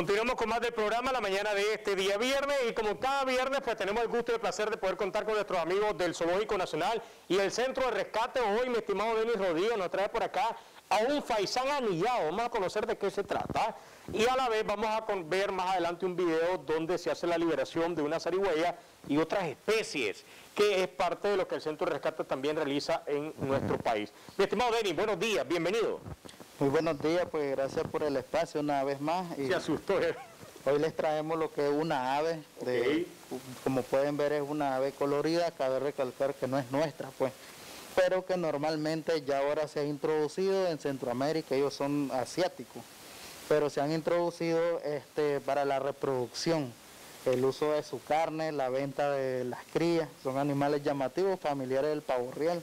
Continuamos con más del programa la mañana de este día viernes y como cada viernes pues tenemos el gusto y el placer de poder contar con nuestros amigos del Zoológico Nacional y el Centro de Rescate. Hoy mi estimado Denis Rodríguez nos trae por acá a un faisán anillado. Vamos a conocer de qué se trata y a la vez vamos a ver más adelante un video donde se hace la liberación de una zarigüeya y otras especies, que es parte de lo que el Centro de Rescate también realiza en nuestro país. Mi estimado Denis, buenos días, bienvenido. Muy buenos días, pues gracias por el espacio una vez más. Y Se asustó. ¿eh? Hoy les traemos lo que es una ave, de, como pueden ver es una ave colorida, cabe recalcar que no es nuestra, pues, pero que normalmente ya ahora se ha introducido en Centroamérica, ellos son asiáticos, pero se han introducido este, para la reproducción, el uso de su carne, la venta de las crías, son animales llamativos, familiares del pavo real.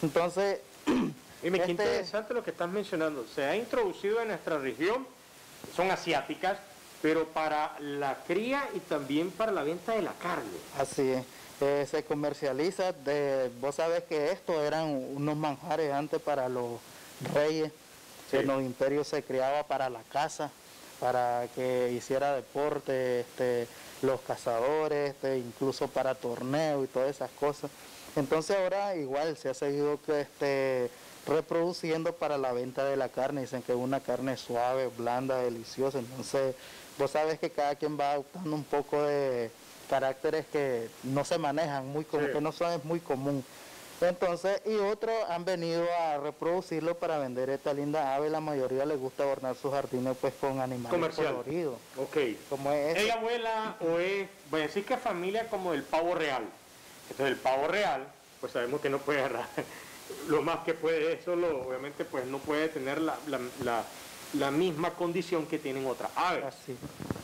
Entonces, Dime, qué este interesante lo que estás mencionando. Se ha introducido en nuestra región, son asiáticas, pero para la cría y también para la venta de la carne. Así es. Eh, se comercializa, de, vos sabés que esto eran unos manjares antes para los reyes, en los imperios se criaba para la caza, para que hiciera deporte, este, los cazadores, este, incluso para torneos y todas esas cosas. Entonces ahora igual se ha seguido que este reproduciendo para la venta de la carne. Dicen que es una carne suave, blanda, deliciosa. Entonces, vos sabes que cada quien va adoptando un poco de caracteres que no se manejan, muy como que no son es muy común. Entonces, y otros han venido a reproducirlo para vender esta linda ave. La mayoría les gusta adornar sus jardines pues con animales Comercial. coloridos. Ok. Como es ¿Es abuela o es, voy a decir que familia como el pavo real? Entonces, el pavo real, pues sabemos que no puede agarrar lo más que puede eso, obviamente, pues no puede tener la, misma condición que tienen otras aves. Así.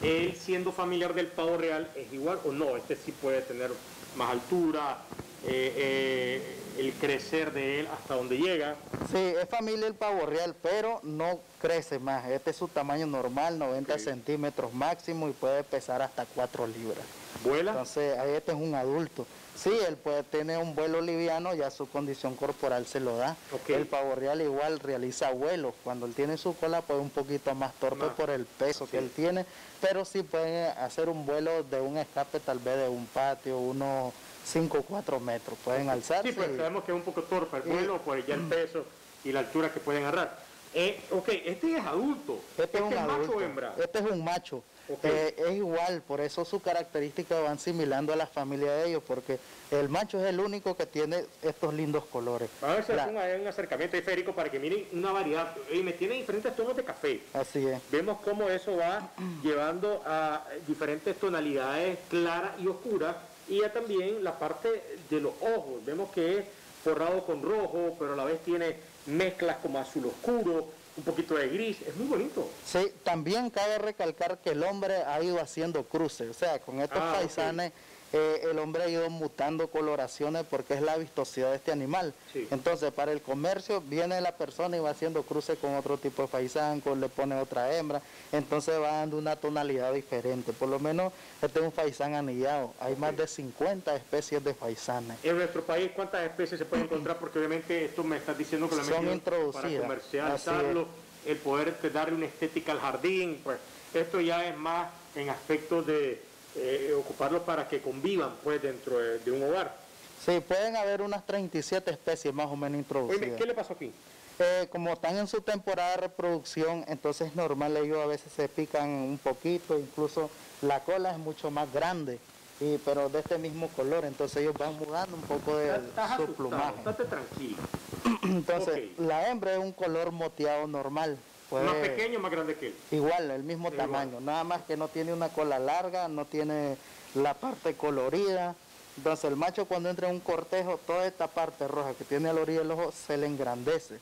Él siendo familiar del pavo real es igual o no, este sí puede tener más altura, eh, eh, el crecer de él hasta donde llega. Sí, es familia del pavo real, pero no crece más. Este es su tamaño normal, 90 centímetros máximo y puede pesar hasta 4 libras. ¿Vuela? Entonces, este es un adulto. Sí, él puede tener un vuelo liviano, ya su condición corporal se lo da. El pavo real igual realiza vuelos. Cuando él tiene su cola, pues un poquito más torpe por el peso que él tiene, pero sí puede hacer un vuelo de un escape tal vez de un patio, unos 5 o 4 metros. Pueden alzarse. Sí, pues sabemos que es un poco torpe el vuelo por ya el peso y la altura que pueden agarrar. Eh, ok, este es adulto. Este, es un macho o hembra. Este es un macho. Eh, es igual, por eso sus características van similando a la familia de ellos, porque el macho es el único que tiene estos lindos colores. A ver si la... un, un, acercamiento esférico para que miren una variedad. Y me tiene diferentes tonos de café. Así es. Vemos cómo eso va llevando a diferentes tonalidades claras y oscuras. Y ya también la parte de los ojos. Vemos que es forrado con rojo, pero a la vez tiene mezclas como azul oscuro un poquito de gris, es muy bonito. Sí, también cabe recalcar que el hombre ha ido haciendo cruces, o sea, con estos ah, paisanes eh, el hombre ha ido mutando coloraciones porque es la vistosidad de este animal. Entonces, para el comercio viene la persona y va haciendo cruces con otro tipo de faisán, le pone otra hembra, entonces va dando una tonalidad diferente. Por lo menos este es un faisán anillado. Hay más de 50 especies de faisanes. ¿En nuestro país cuántas especies se pueden encontrar? Porque obviamente esto me estás diciendo que Son introducidas. para comercializarlo, el poder darle una estética al jardín, pues esto ya es más en aspectos de eh, ocuparlos para que convivan pues dentro de, un hogar. Sí, pueden haber unas 37 especies más o menos introducidas. ¿Qué le pasó aquí? Eh, como están en su temporada de reproducción, entonces es normal ellos a veces se pican un poquito, incluso la cola es mucho más grande, y, pero de este mismo color, entonces ellos van mudando un poco de su plumaje. Estate tranquilo. entonces, la hembra es un color moteado normal, ¿Más pequeño o más grande que él? Igual, el mismo tamaño, nada más que no tiene una cola larga, no tiene la parte colorida. Entonces el macho cuando entra en un cortejo, toda esta parte roja que tiene a la orilla del ojo se le engrandece.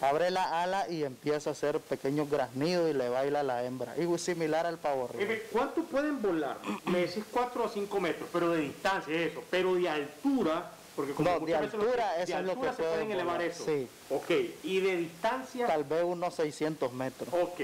Abre la ala y empieza a hacer pequeños graznidos y le baila a la hembra. Y similar al pavo ¿Cuánto pueden volar? Me decís 4 o 5 metros, pero de distancia eso, pero de altura porque como no, de altura, es lo que se pueden elevar eso. Sí. Ok, y de distancia. Tal vez unos 600 metros. Ok,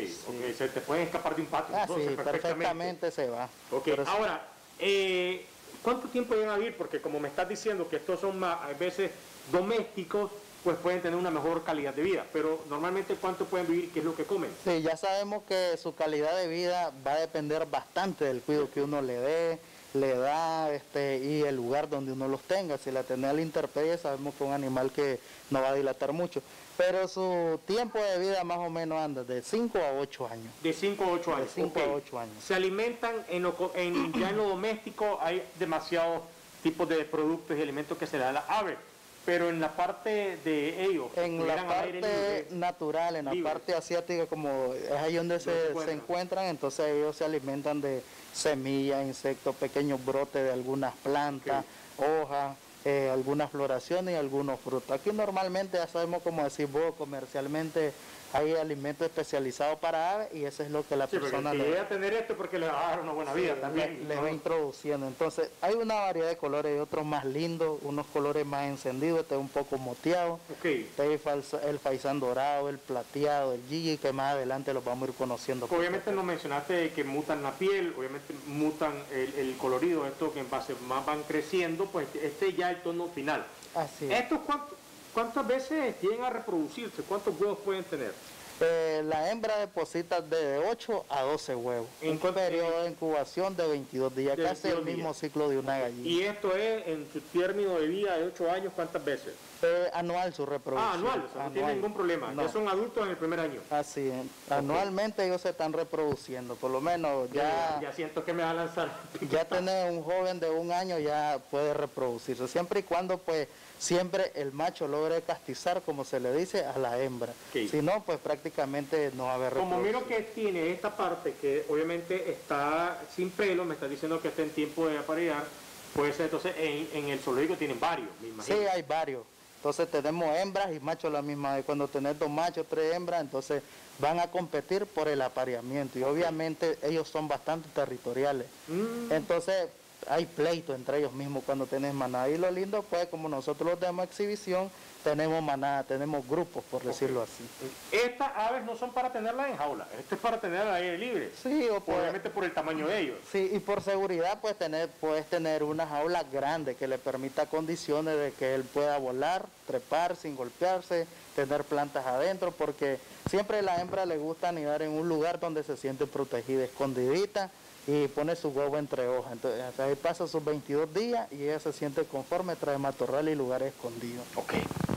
se te pueden escapar de un patio. Ah, sí, perfectamente. se va. Ok, ahora, eh, ¿cuánto tiempo llegan a vivir? Porque como me estás diciendo que estos son más, a veces domésticos, pues pueden tener una mejor calidad de vida. Pero normalmente, ¿cuánto pueden vivir? ¿Qué es lo que comen? Sí, ya sabemos que su calidad de vida va a depender bastante del cuidado que uno le dé, le da este, y el lugar donde uno los tenga. Si la tiene a la intemperie, sabemos que es un animal que no va a dilatar mucho. Pero su tiempo de vida más o menos anda de 5 a 8 años. De 5 a 8 años. De 5 a 8 años. Se alimentan en, lo, en ya en lo doméstico, hay demasiados tipos de productos y alimentos que se le da a las aves pero en la parte de ellos, en la parte natural, en la parte asiática, como es ahí donde se, se, encuentran, entonces ellos se alimentan de semillas, insectos, pequeños brotes de algunas plantas, hojas, eh, algunas floraciones y algunos frutos. Aquí normalmente ya sabemos, como decís vos, comercialmente hay alimentos especializados para aves y eso es lo que la persona le a tener esto porque le va a dar una buena vida también. Le, va introduciendo. Entonces, hay una variedad de colores y otros más lindos, unos colores más encendidos, este es un poco moteado. Okay. Este el faisán dorado, el plateado, el gigi, que más adelante los vamos a ir conociendo. Obviamente nos mencionaste que mutan la piel, obviamente mutan el, colorido, esto que en base más van creciendo, pues este ya el tono final. Así es. ¿Estos ¿Cuántas veces tienen a reproducirse? ¿Cuántos huevos pueden tener? Eh, la hembra deposita de 8 a 12 huevos. ¿En un periodo de incubación de 22 días, casi el mismo ciclo de una gallina. ¿Y esto es en su término de vida de 8 años cuántas veces? Eh, anual su reproducción. Ah, anual, no tiene ningún problema. Ya son adultos en el primer año. Así es. Anualmente ellos se están reproduciendo, por lo menos ya... Ya, siento que me va a lanzar. ya tener un joven de un año ya puede reproducirse, siempre y cuando pues siempre el macho logre castizar, como se le dice, a la hembra. Si no, pues prácticamente no va a haber Como miro que tiene esta parte que obviamente está sin pelo, me está diciendo que está en tiempo de aparear, pues entonces en, el zoológico tienen varios, me imagino. Sí, hay varios. Entonces tenemos hembras y machos la misma vez. Cuando tenés dos machos, tres hembras, entonces van a competir por el apareamiento. Y obviamente ellos son bastante territoriales. Mm. Entonces hay pleito entre ellos mismos cuando tenés manada. Y lo lindo pues como nosotros los damos exhibición, tenemos manada, tenemos grupos, por decirlo así. Estas aves no son para tenerlas en jaula, esto es para tenerlas al aire libre. Sí, o Obviamente por el tamaño de ellos. Sí, y por seguridad pues tener, puedes tener una jaula grande que le permita condiciones de que él pueda volar, trepar sin golpearse, tener plantas adentro, porque siempre a la hembra le gusta anidar en un lugar donde se siente protegida, escondidita, y pone su huevo entre hojas. Entonces ahí pasa sus 22 días y ella se siente conforme, trae matorral y lugares escondidos.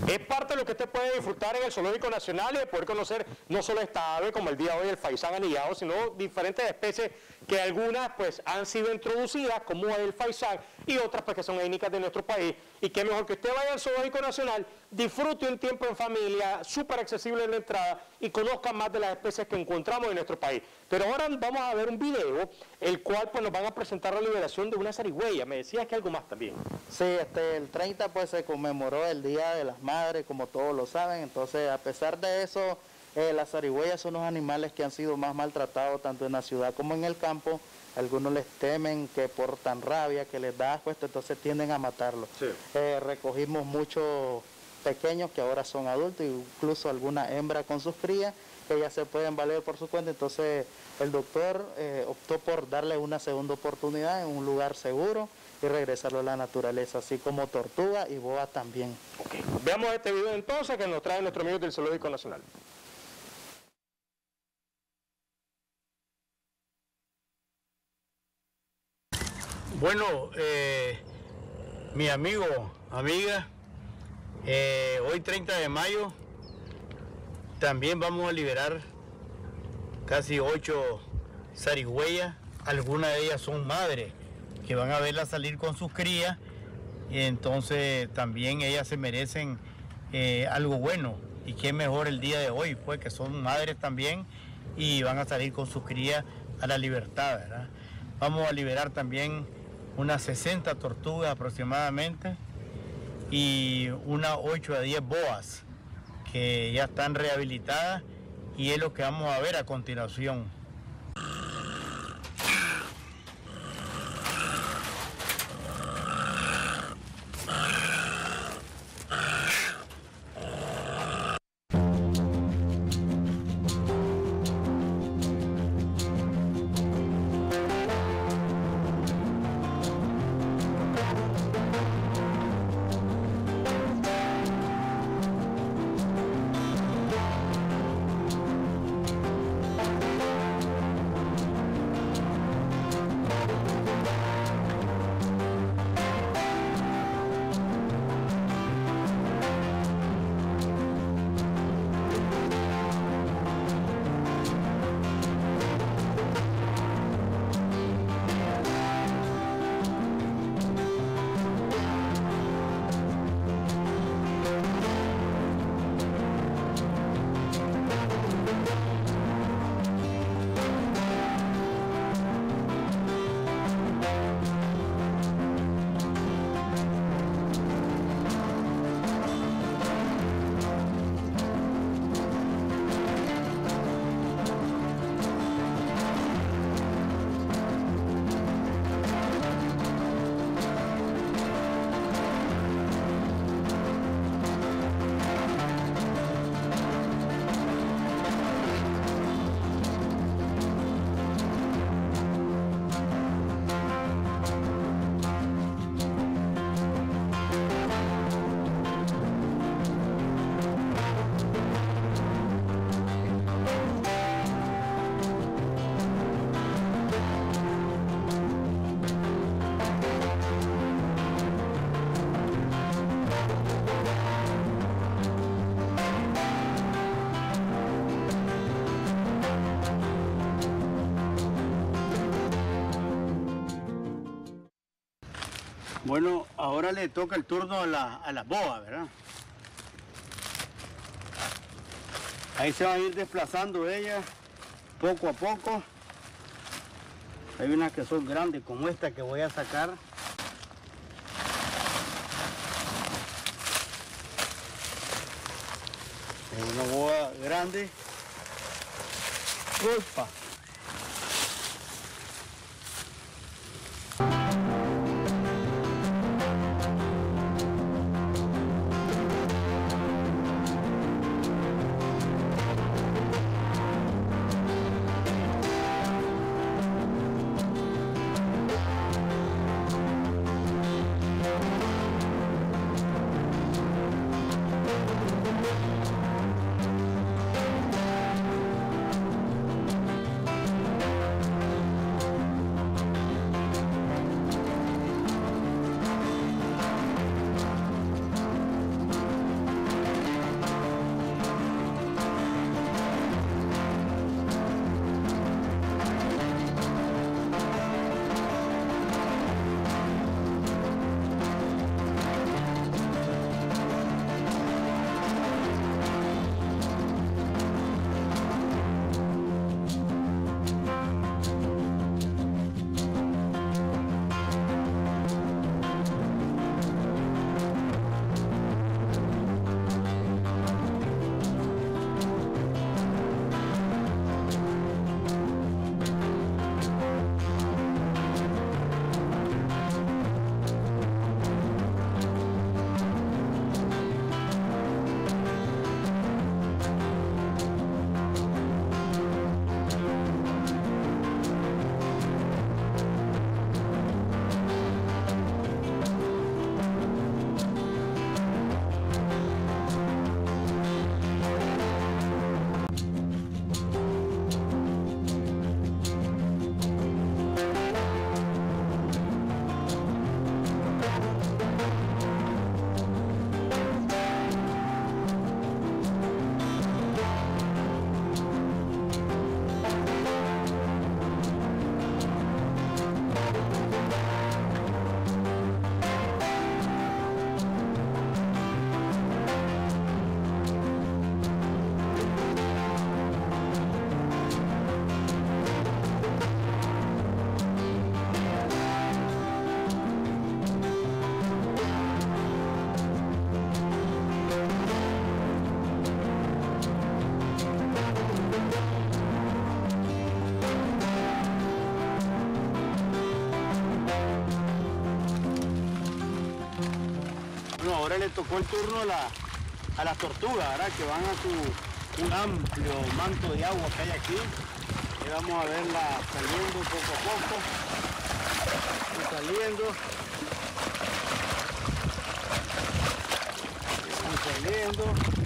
Es parte de lo que usted puede disfrutar en el Zoológico Nacional y de poder conocer no solo esta ave como el día de hoy el faisán anillado, sino diferentes especies que algunas pues han sido introducidas como el faisán y otras pues que son étnicas de nuestro país y que mejor que usted vaya al Zoológico Nacional, disfrute un tiempo en familia, súper accesible en la entrada y conozca más de las especies que encontramos en nuestro país. Pero ahora vamos a ver un video, el cual pues nos van a presentar la liberación de una zarigüeya. Me decías que algo más también. Sí, este, el 30 pues se conmemoró el Día de las Como todos lo saben, entonces a pesar de eso eh, las zarigüeyas son los animales que han sido más maltratados tanto en la ciudad como en el campo. Algunos les temen que por tan rabia que les da asco, entonces tienden a matarlos. Eh, recogimos muchos pequeños que ahora son adultos, incluso alguna hembra con sus crías, que ya se pueden valer por su cuenta. Entonces el doctor eh, optó por darle una segunda oportunidad en un lugar seguro y regresarlo a la naturaleza, así como tortuga y boa también. Veamos este video entonces que nos trae nuestro amigo del Zoológico Nacional. Bueno, eh, mi amigo, amiga, eh, hoy 30 de mayo también vamos a liberar casi ocho zarigüeyas. Algunas de ellas son madres que van a verlas salir con sus crías y entonces también ellas se merecen eh, algo bueno. Y qué mejor el día de hoy, pues que son madres también y van a salir con sus crías a la libertad. Vamos a liberar también unas 60 tortugas aproximadamente y unas 8 a 10 boas que ya están rehabilitadas y es lo que vamos a ver a continuación. Bueno, ahora le toca el turno a la, a la boa, ¿verdad? Ahí se va a ir desplazando ella poco a poco. Hay unas que son grandes como esta que voy a sacar. Es una boa grande. Opa. Tocó el turno a, la, a las tortugas, ¿verdad? Que van a su un amplio manto de agua que hay aquí. Y vamos a verla saliendo poco a poco. Saliendo. Están saliendo.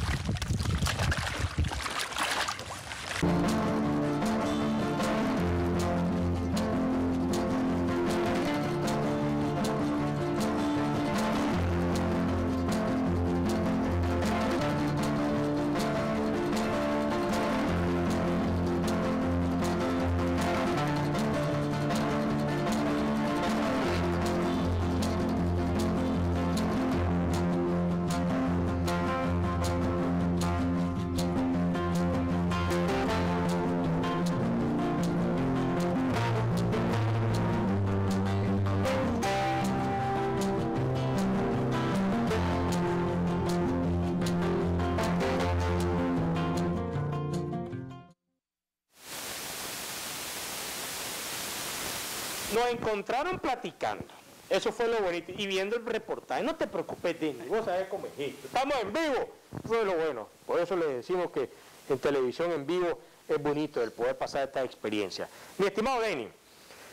Nos encontraron platicando. Eso fue lo bonito. Y viendo el reportaje, no te preocupes, Denis, vos sabés cómo es. Estamos en vivo. Fue lo bueno. Por eso le decimos que en televisión en vivo es bonito el poder pasar esta experiencia. Mi estimado Denis,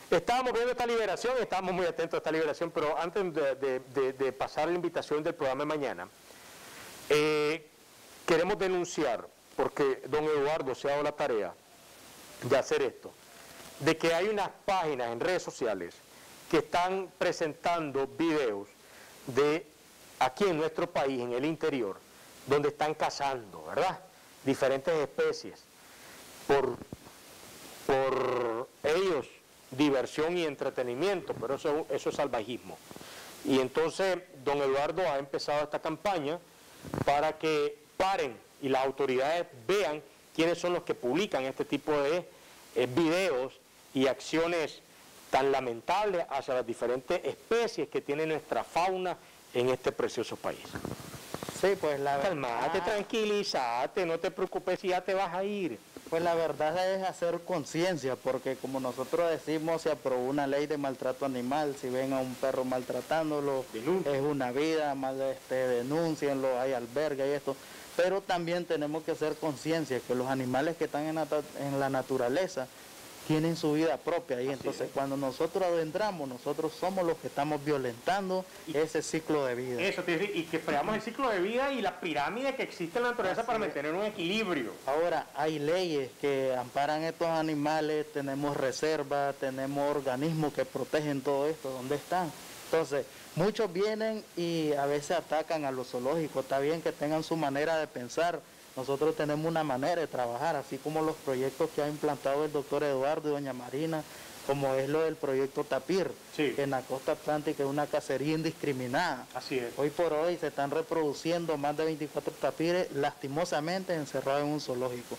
estábamos viendo esta liberación, estábamos muy atentos a esta liberación, pero antes de, pasar la invitación del programa de mañana, eh, queremos denunciar, porque don Eduardo se ha dado la tarea de hacer esto de que hay unas páginas en redes sociales que están presentando videos de aquí en nuestro país, en el interior, donde están cazando, ¿verdad? Diferentes especies por, por ellos diversión y entretenimiento, pero eso, eso es salvajismo. Y entonces don Eduardo ha empezado esta campaña para que paren y las autoridades vean quiénes son los que publican este tipo de eh, videos y acciones tan lamentables hacia las diferentes especies que tiene nuestra fauna en este precioso país. Sí, pues la verdad... Calmate, tranquilízate, no te preocupes si ya te vas a ir. Pues la verdad es hacer conciencia, porque como nosotros decimos, se aprobó una ley de maltrato animal, si ven a un perro maltratándolo, es una vida, mal, este, denúncienlo, hay alberga y esto, pero también tenemos que hacer conciencia que los animales que están en la naturaleza tienen su vida propia y entonces cuando nosotros adentramos, nosotros somos los que estamos violentando ese ciclo de vida. Eso, y que freamos el ciclo de vida y la pirámide que existe en la naturaleza para mantener un equilibrio. Ahora, hay leyes que amparan estos animales, tenemos reservas, tenemos organismos que protegen todo esto, ¿dónde están? Entonces, muchos vienen y a veces atacan a los zoológicos, está bien que tengan su manera de pensar, nosotros tenemos una manera de trabajar, así como los proyectos que ha implantado el doctor Eduardo y doña Marina, como es lo del proyecto Tapir, que en la costa atlántica es una cacería indiscriminada. Así es. Hoy por hoy se están reproduciendo más de 24 tapires lastimosamente encerrados en un zoológico.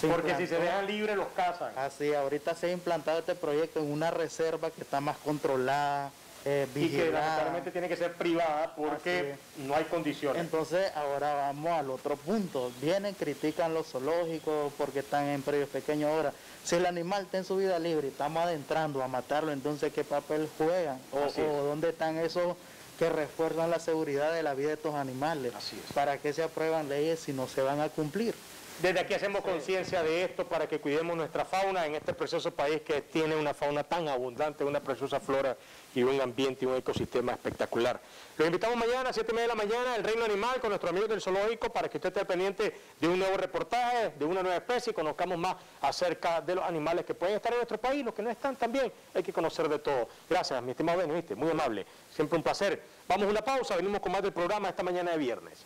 Porque si se dejan libres los cazan. Así, ahorita se ha implantado este proyecto en una reserva que está más controlada, eh, y que lamentablemente tiene que ser privada porque no hay condiciones. Entonces ahora vamos al otro punto. Vienen, critican los zoológicos porque están en predios pequeños. Ahora, si el animal está en su vida libre y estamos adentrando a matarlo, entonces ¿qué papel juegan? O, dónde están esos que refuerzan la seguridad de la vida de estos animales? ¿Para qué se aprueban leyes si no se van a cumplir? Desde aquí hacemos conciencia de esto para que cuidemos nuestra fauna en este precioso país que tiene una fauna tan abundante, una preciosa flora y un ambiente y un ecosistema espectacular. Los invitamos mañana a 7 y media de la mañana El Reino Animal con nuestros amigos del zoológico para que usted esté pendiente de un nuevo reportaje, de una nueva especie y conozcamos más acerca de los animales que pueden estar en nuestro país, los que no están también, hay que conocer de todo. Gracias, mi estimado Benny, muy amable, siempre un placer. Vamos a una pausa, venimos con más del programa esta mañana de viernes.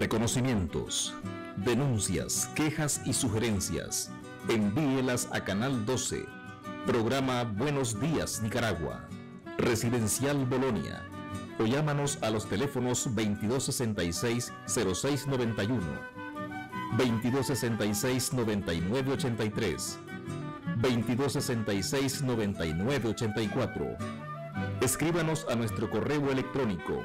Reconocimientos, denuncias, quejas y sugerencias. Envíelas a Canal 12. Programa Buenos Días Nicaragua. Residencial Bolonia. O llámanos a los teléfonos 2266-0691, 2266-9983, 2266-9984. Escríbanos a nuestro correo electrónico